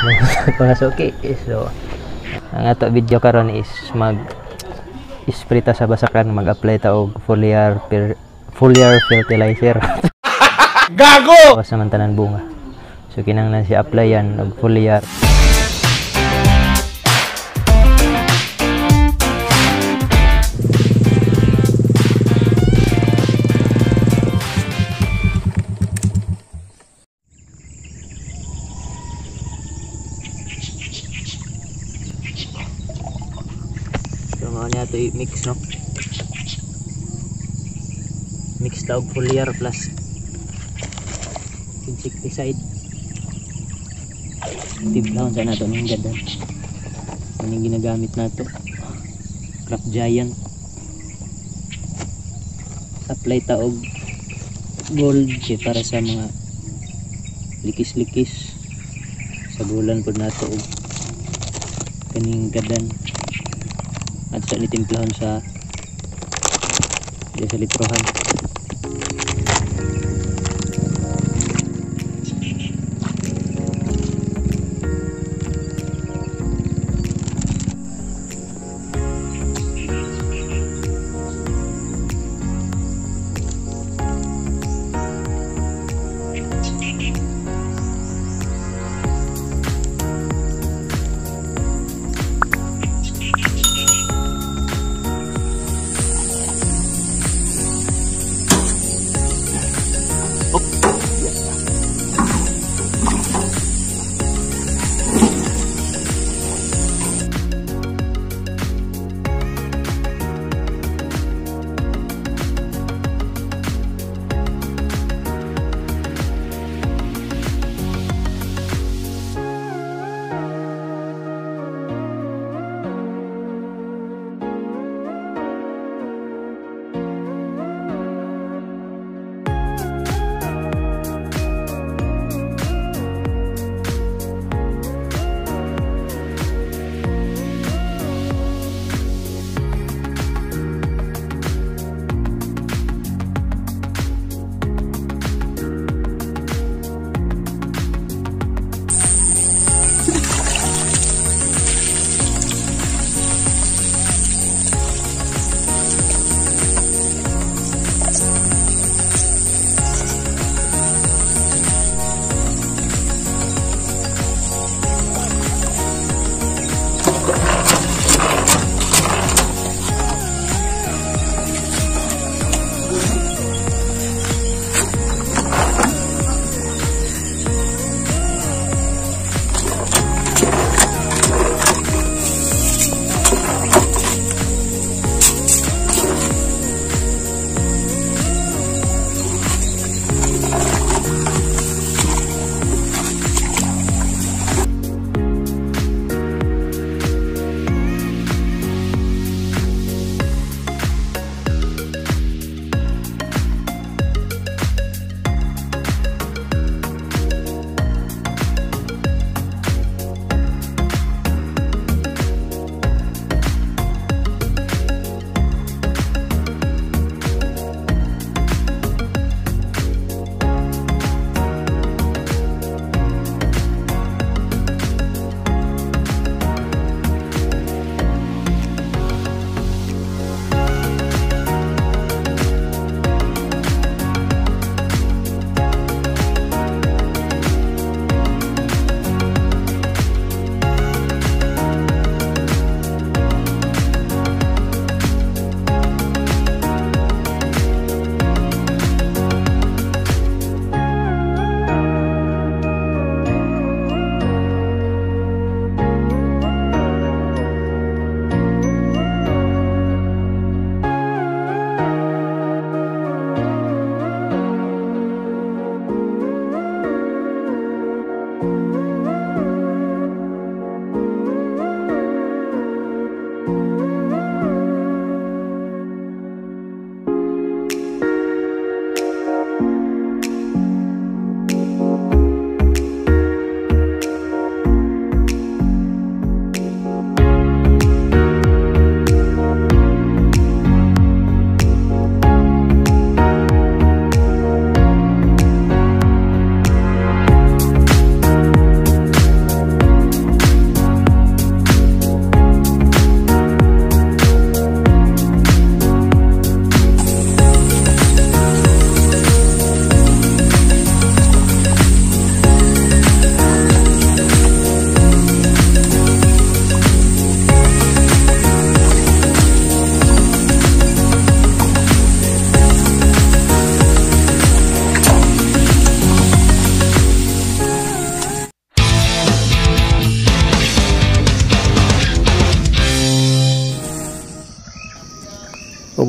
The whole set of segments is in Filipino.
mga suki. So, ang ato video karon is mag isprita sa basakan mag-apply ta og foliar per, foliar fertilizer. Gago! o samantanan bunga. So kinahanglan siya applyan og foliar. So mao niya to i-mix no. Mix og foliar plus insecticide. Tiblahon sa nato ning gadan. Ano ginagamit nato? Craft Giant. Apply ta og gold kay para sa mga likis-likis sa bulan pod nato og kaning gadan at sa nitimplahon sa sa litrohan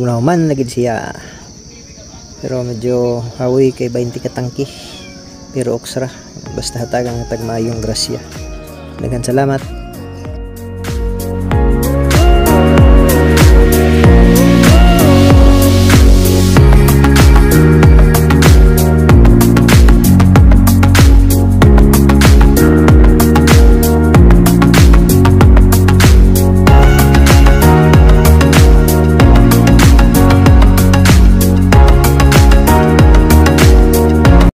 Hugnaw-man na gid siya. Pero medyo hawi kay 20 ka tangki. Pero oksra. Basta hatagang tagmayong grasya. Daghang salamat.